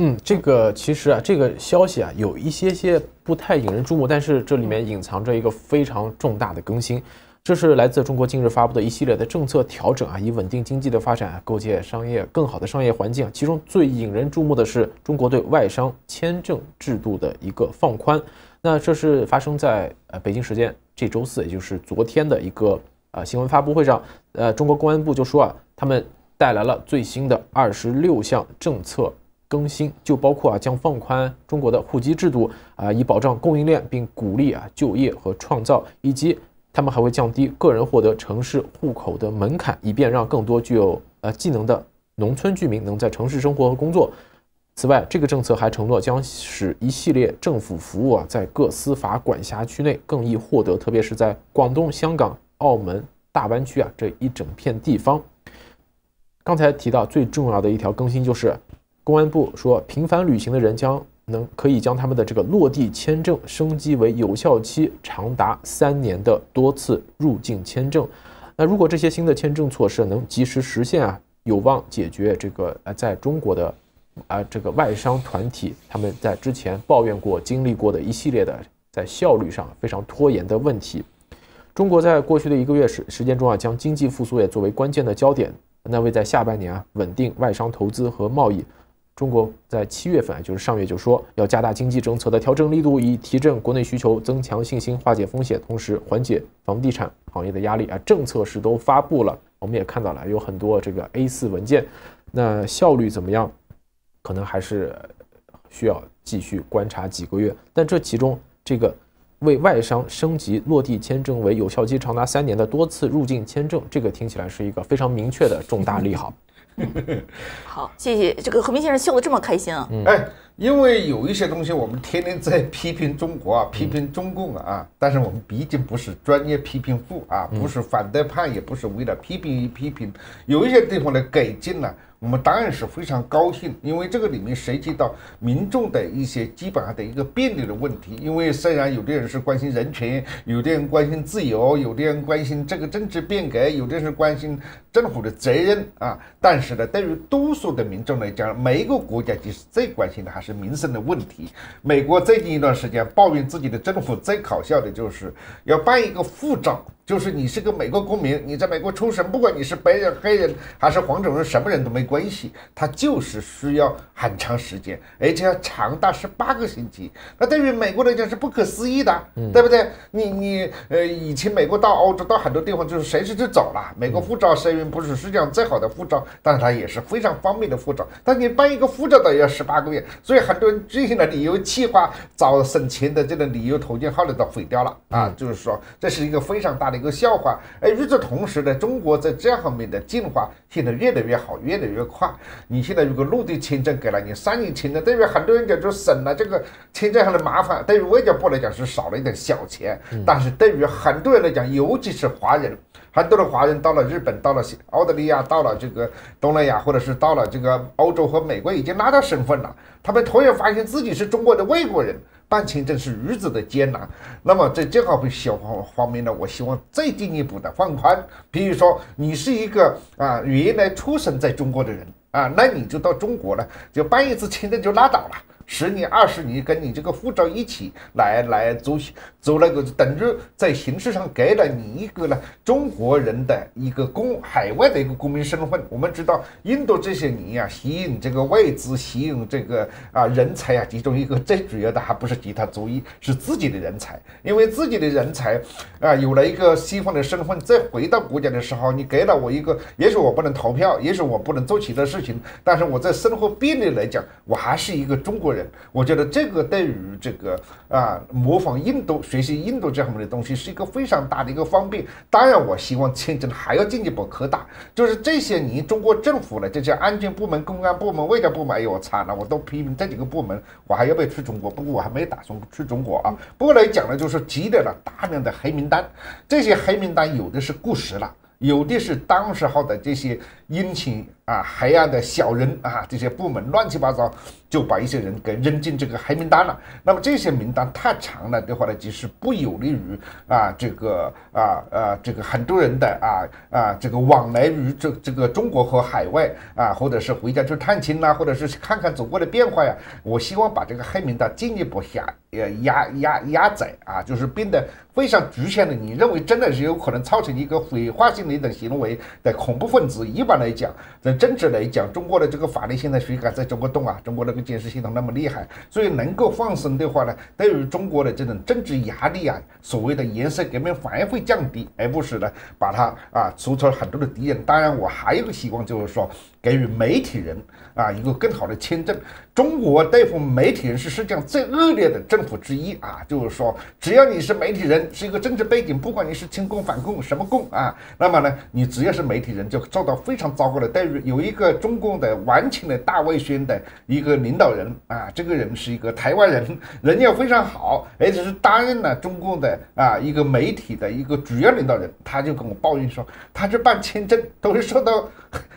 嗯，这个其实啊，这个消息啊，有一些些不太引人注目，但是这里面隐藏着一个非常重大的更新。这是来自中国近日发布的一系列的政策调整啊，以稳定经济的发展，构建商业更好的商业环境。其中最引人注目的是中国对外商签证制度的一个放宽。那这是发生在呃北京时间这周四，也就是昨天的一个呃新闻发布会上。呃，中国公安部就说啊，他们带来了最新的二十六项政策更新，就包括啊将放宽中国的户籍制度啊，以保障供应链，并鼓励啊就业和创造，以及。他们还会降低个人获得城市户口的门槛，以便让更多具有呃技能的农村居民能在城市生活和工作。此外，这个政策还承诺将使一系列政府服务啊在各司法管辖区内更易获得，特别是在广东、香港、澳门、大湾区啊这一整片地方。刚才提到最重要的一条更新就是，公安部说，频繁旅行的人将。能可以将他们的这个落地签证升级为有效期长达三年的多次入境签证。那如果这些新的签证措施能及时实现啊，有望解决这个呃在中国的啊这个外商团体他们在之前抱怨过、经历过的一系列的在效率上非常拖延的问题。中国在过去的一个月时时间中啊，将经济复苏也作为关键的焦点，那为在下半年啊稳定外商投资和贸易。中国在七月份，就是上月就说要加大经济政策的调整力度，以提振国内需求、增强信心、化解风险，同时缓解房地产行业的压力啊。政策是都发布了，我们也看到了有很多这个 A4 文件，那效率怎么样？可能还是需要继续观察几个月。但这其中这个为外商升级落地签证为有效期长达三年的多次入境签证，这个听起来是一个非常明确的重大利好。好，谢谢这个何明先生笑得这么开心啊！哎，因为有一些东西我们天天在批评中国啊，批评中共啊，但是我们毕竟不是专业批评户啊，不是反对派，也不是为了批评与批评，有一些地方的改进了。我们当然是非常高兴，因为这个里面涉及到民众的一些基本上的一个便利的问题。因为虽然有的人是关心人权，有的人关心自由，有的人关心这个政治变革，有的人是关心政府的责任啊，但是呢，对于多数的民众来讲，每一个国家其实最关心的还是民生的问题。美国最近一段时间抱怨自己的政府最搞笑的就是要办一个护照。就是你是个美国公民，你在美国出生，不管你是白人、黑人还是黄种人，什么人都没关系。他就是需要很长时间，而且要长达十八个星期。那对于美国来讲是不可思议的，对不对？你你呃，以前美国到欧洲到很多地方就是随时就走了。美国护照虽然不是世界上最好的护照，但是它也是非常方便的护照。但你办一个护照都要十八个月，所以很多人进行了旅游计划找省钱的这个旅游途径，后来都毁掉了啊。就是说，这是一个非常大的。一个笑话，而与此同时呢，中国在这方面的进化现在越来越好，越来越快。你现在如果陆地签证给了你三年签证，对于很多人讲就省了这个签证上的麻烦，对于外交部来讲是少了一点小钱，但是对于很多人来讲，尤其是华人，很多的华人到了日本，到了澳大利亚，到了这个东南亚，或者是到了这个欧洲和美国，已经拿到身份了，他们突然发现自己是中国的外国人。办签证是如此的艰难，那么在这个小方方面呢，我希望再进一步的放宽。比如说，你是一个啊原来出生在中国的人啊，那你就到中国了，就办一次签证就拉倒了。十年、二十年，跟你这个护照一起来来走走那个，等于在形式上给了你一个呢中国人的一个公海外的一个公民身份。我们知道，印度这些年啊，吸引这个外资、吸引这个啊人才啊，其中一个最主要的还不是其他主义，是自己的人才。因为自己的人才啊，有了一个西方的身份，再回到国家的时候，你给了我一个，也许我不能投票，也许我不能做其他事情，但是我在生活便利来讲，我还是一个中国人人。我觉得这个对于这个啊模仿印度、学习印度这方面的东西是一个非常大的一个方便。当然，我希望签证还要进一步扩大。就是这些年，中国政府呢，这些安全部门、公安部门、外交部门，哎呦，我惨了，我都批评这几个部门，我还要不要去中国？不过我还没打算去中国啊。不过来讲呢，就是积累了大量的黑名单，这些黑名单有的是过时了。有的是当时候的这些阴晴啊、黑暗的小人啊，这些部门乱七八糟，就把一些人给扔进这个黑名单了。那么这些名单太长了的话呢，其实不有利于啊这个啊啊这个很多人的啊啊这个往来于这这个中国和海外啊，或者是回家去探亲呐、或者是看看祖国的变化呀。我希望把这个黑名单进一步下呃压压压窄啊，就是变得非常局限的。你认为真的是有可能造成一个毁坏性等行为的恐怖分子？一般来讲，在政治来讲，中国的这个法律现在谁敢在中国动啊？中国那个监视系统那么厉害，所以能够放生的话呢，对于中国的这种政治压力啊，所谓的颜色革命反而会降低，而不是呢把它啊除出很多的敌人。当然，我还有个希望就是说。给予媒体人啊一个更好的签证。中国对付媒体人是世界上最恶劣的政府之一啊，就是说，只要你是媒体人，是一个政治背景，不管你是亲共反共什么共啊，那么呢，你只要是媒体人，就受到非常糟糕的待遇。有一个中共的完全的大外宣的一个领导人啊，这个人是一个台湾人，人家非常好，而且是担任了中共的啊一个媒体的一个主要领导人，他就跟我抱怨说，他这办签证都是受到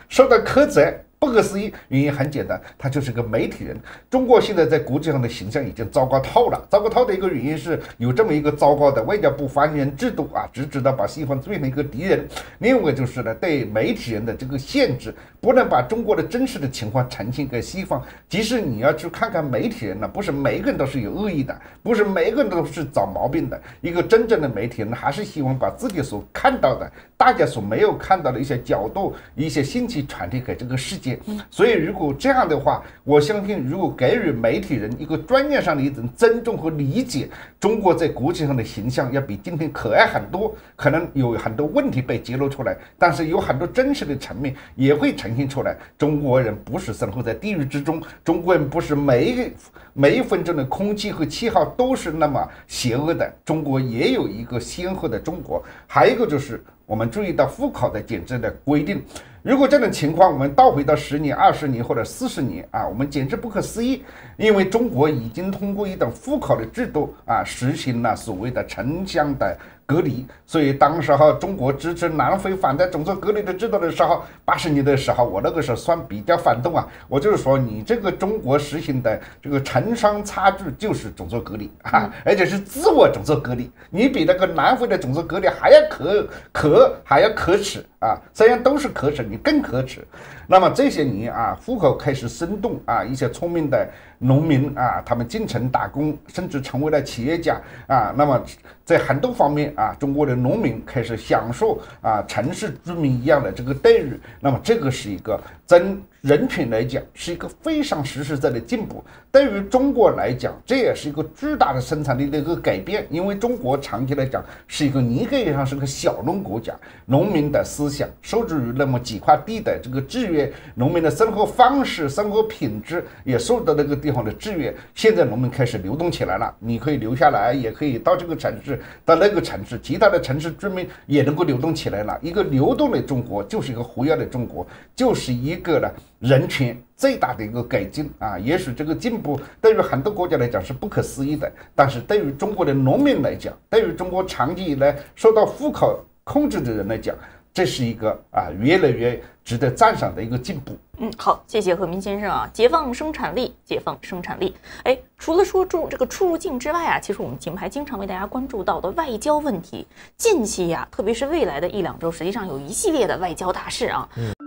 受到苛责。set. 不可思议，原因很简单，他就是个媒体人。中国现在在国际上的形象已经糟糕透了。糟糕透的一个原因是有这么一个糟糕的外交部发言人制度啊，只知道把西方变成一个敌人。另一个就是呢，对媒体人的这个限制，不能把中国的真实的情况呈现给西方。即使你要去看看媒体人呢，不是每个人都是有恶意的，不是每个人都是找毛病的。一个真正的媒体人还是希望把自己所看到的，大家所没有看到的一些角度、一些信息传递给这个世界。所以，如果这样的话，我相信，如果给予媒体人一个专业上的一种尊重和理解，中国在国际上的形象要比今天可爱很多。可能有很多问题被揭露出来，但是有很多真实的层面也会呈现出来。中国人不是生活在地狱之中，中国人不是每一个每一分钟的空气和气候都是那么邪恶的。中国也有一个鲜活的中国，还有一个就是我们注意到户口的减值的规定。如果这种情况我们倒回到十年、二十年或者四十年啊，我们简直不可思议，因为中国已经通过一种户口的制度啊，实行了所谓的城乡的隔离。所以当时候中国支持南非反对种族隔离的制度的时候，八十年代的时候，我那个时候算比较反动啊，我就是说你这个中国实行的这个城乡差距就是种族隔离啊，而且是自我种族隔离，你比那个南非的种族隔离还要可可还要可耻。啊，虽然都是可耻，你更可耻。那么这些年啊，户口开始生动啊，一些聪明的农民啊，他们进城打工，甚至成为了企业家啊。那么在很多方面啊，中国的农民开始享受啊城市居民一样的这个待遇。那么这个是一个真人品来讲，是一个非常实实在在的进步。对于中国来讲，这也是一个巨大的生产力的一个改变。因为中国长期来讲是一个严格意义上是个小农国家，农民的思想受制于那么几块地的这个制约，农民的生活方式、生活品质也受到那个地方的制约。现在农民开始流动起来了，你可以留下来，也可以到这个城市，到那个城市，其他的城市居民也能够流动起来了。一个流动的中国，就是一个活跃的中国，就是一个呢人权最大的一个改进啊。也许这个进步对于很多国家来讲是不可思议的，但是对于中国的农民来讲，对于中国长期以来受到户口控制的人来讲，这是一个啊越来越值得赞赏的一个进步。嗯，好，谢谢何明先生啊！解放生产力，解放生产力。哎，除了说出这个出入境之外啊，其实我们节目还经常为大家关注到的外交问题。近期呀，特别是未来的一两周，实际上有一系列的外交大事啊。嗯。